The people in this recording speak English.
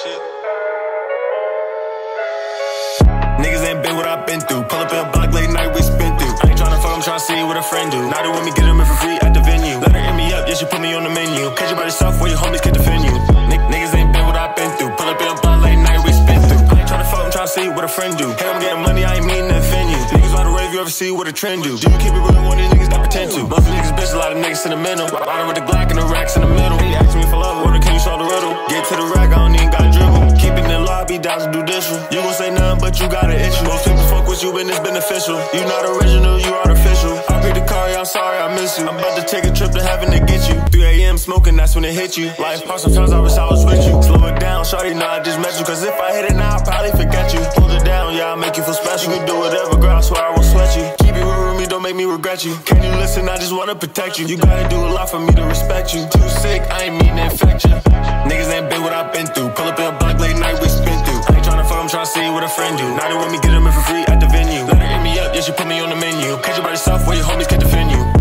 Niggas ain't been what I've been through. Pull up in a block late night, we spent through. I ain't tryna fuck, I'm tryna see what a friend do. Now they want me, get them in for free at the venue. Let her hit me up, yeah, she put me on the menu. Catch you by yourself where your homies can defend you. N niggas ain't been what I've been through. Pull up in a block late night, we spent through. I ain't tryna fuck, I'm tryna see what a friend do. Hey, I'm getting money, I ain't mean to offend you. Niggas by the rave, you ever see what a trend do? Do you keep it real when these niggas not pretend to? Most of niggas bitch, a lot of niggas sentimental. Riding with the Glock and the racks in the middle. In the lobby, dodge. You gon' say nothing, but you got an issue. Most people fuck with you when it's beneficial. You not original, you artificial. I pick the car, yeah, I'm sorry, I miss you. I'm about to take a trip to heaven to get you. 3 a.m. smoking, that's when it hit you. Life hard, sometimes I wish I was with you. Slow it down, shorty, know I just met you. Cause if I hit it now, I'll probably forget you. Hold it down, yeah, I'll make you feel special. You can do whatever, girl, I swear I won't sweat you. Keep it real with me, don't make me regret you. Can you listen? I just wanna protect you. You gotta do a lot for me to respect you. Too sick, I ain't mean do. Now they want me get them in for free at the venue. Let her hit me up, yeah, she put me on the menu. Catch you by yourself where your homies can defend you.